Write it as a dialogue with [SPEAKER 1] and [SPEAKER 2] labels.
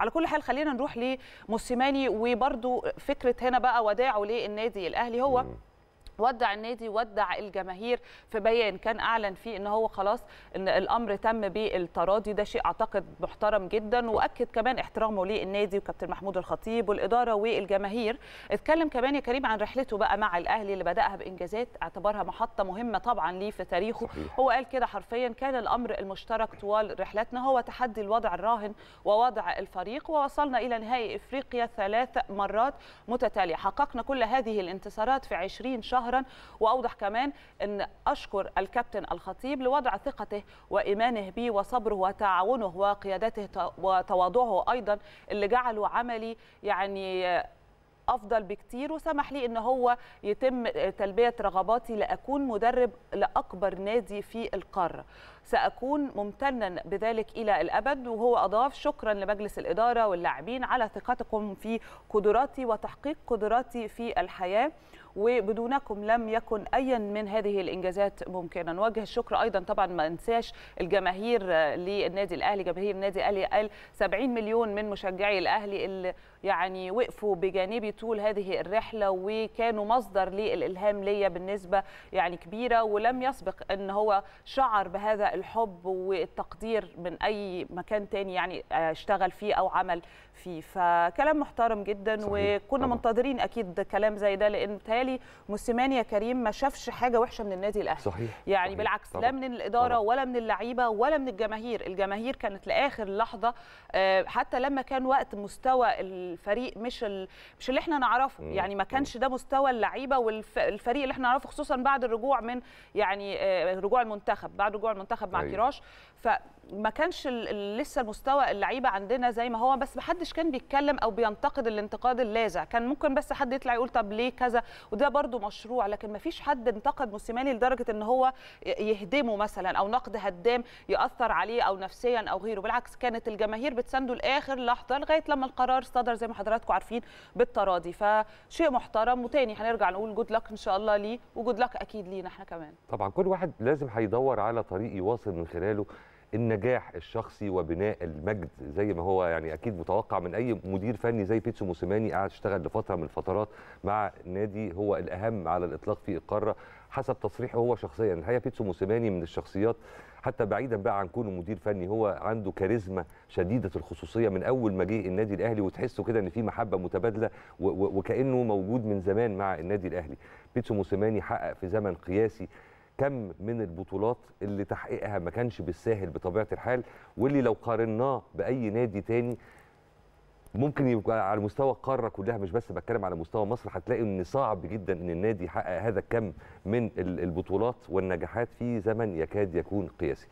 [SPEAKER 1] على كل حال خلينا نروح لموسيماني وبرده فكرة هنا بقى وداعه للنادي الأهلي هو ودع النادي ودع الجماهير في بيان. كان أعلن فيه إن هو خلاص إن الأمر تم بالتراضي. ده شيء أعتقد محترم جدا وأكد كمان احترامه للنادي وكابتن محمود الخطيب والإدارة والجماهير. اتكلم كمان يا كريم عن رحلته بقى مع الأهلي اللي بدأها بإنجازات اعتبرها محطة مهمة طبعا ليه في تاريخه.
[SPEAKER 2] صحيح.
[SPEAKER 1] هو قال كده حرفيا كان الأمر المشترك طوال رحلتنا. هو تحدي الوضع الراهن ووضع الفريق ووصلنا إلى نهائي إفريقيا ثلاث مرات متتالية حققنا كل هذه الانتصارات في 20 شهرا. وأوضح كمان إن أشكر الكابتن الخطيب لوضع ثقته وإيمانه بي وصبره وتعاونه وقيادته وتواضعه أيضا اللي جعله عملي يعني أفضل بكتير. وسمح لي إن هو يتم تلبية رغباتي لأكون مدرب لأكبر نادي في القارة. سأكون ممتنا بذلك إلى الأبد. وهو أضاف شكرا لمجلس الإدارة واللاعبين على ثقتكم في قدراتي وتحقيق قدراتي في الحياة وبدونكم لم يكن أي من هذه الإنجازات ممكنا نوجه الشكر أيضا طبعا ما انساش الجماهير للنادي الأهلي جماهير النادي الأهلي قال 70 مليون من مشجعي الأهلي اللي يعني وقفوا بجانبي طول هذه الرحلة وكانوا مصدر للإلهام ليا بالنسبة يعني كبيرة ولم يسبق إن هو شعر بهذا الحب والتقدير من أي مكان تاني يعني اشتغل فيه أو عمل فيه فكلام محترم جدا
[SPEAKER 2] صحيح.
[SPEAKER 1] وكنا. منتظرين أكيد كلام زي ده لأن بتهيألي موسيماني يا كريم ما شافش حاجة وحشة من النادي الأهلي
[SPEAKER 2] صحيح
[SPEAKER 1] يعني
[SPEAKER 2] صحيح.
[SPEAKER 1] بالعكس
[SPEAKER 2] طبعا.
[SPEAKER 1] لا من الإدارة
[SPEAKER 2] طبعا.
[SPEAKER 1] ولا من اللعيبة ولا من الجماهير الجماهير كانت لآخر لحظة آه، حتى لما كان وقت مستوى الفريق مش ال... مش اللي إحنا نعرفه
[SPEAKER 2] مم.
[SPEAKER 1] يعني ما كانش ده مستوى اللعيبة والفريق اللي إحنا نعرفه خصوصا بعد الرجوع من يعني آه، رجوع المنتخب بعد رجوع المنتخب مع
[SPEAKER 2] أيوة.
[SPEAKER 1] كيراش فما كانش ال- ال- لسه المستوى اللعيبة عندنا زي ما هو بس ما حدش كان بيتكلم أو بينتقد الانتقاد اللاذع كان ممكن بس حد يطلع يقول طب ليه كذا وده برضو مشروع لكن ما فيش حد انتقد موسيماني لدرجة إن هو يهدمه مثلا أو نقد هدام يأثر عليه أو نفسيا أو غيره. بالعكس كانت الجماهير بتسانده لآخر لحظة لغاية لما القرار صدر زي ما حضراتكم عارفين بالتراضي. فشيء محترم. وتاني هنرجع نقول جود لك إن شاء الله ليه وجود لك أكيد لينا إحنا كمان.
[SPEAKER 2] طبعا كل واحد لازم هيدور على طريق يواصل من خلاله. النجاح الشخصي وبناء المجد زي ما هو يعني أكيد متوقع من أي مدير فني زي بيتسو موسيماني قاعد اشتغل لفترة من الفترات مع نادي هو الأهم على الإطلاق في القارة حسب تصريحه هو شخصيا. الحقيقة بيتسو موسيماني من الشخصيات حتى بعيدا بقى عن كونه مدير فني هو عنده كاريزما شديدة الخصوصية من أول ما جه النادي الأهلي وتحسه كده إن في محبة متبادلة وكأنه موجود من زمان مع النادي الأهلي. بيتسو موسيماني حقق في زمن قياسي كم من البطولات اللي تحقيقها ما كانش بالساهل بطبيعة الحال واللي لو قارناه بأي نادي تاني ممكن يبقى على مستوى القارة كلها مش بس بتكلم على مستوى مصر هتلاقي إن صعب جدا إن النادي يحقق هذا الكم من ال- البطولات والنجاحات في زمن يكاد يكون قياسي.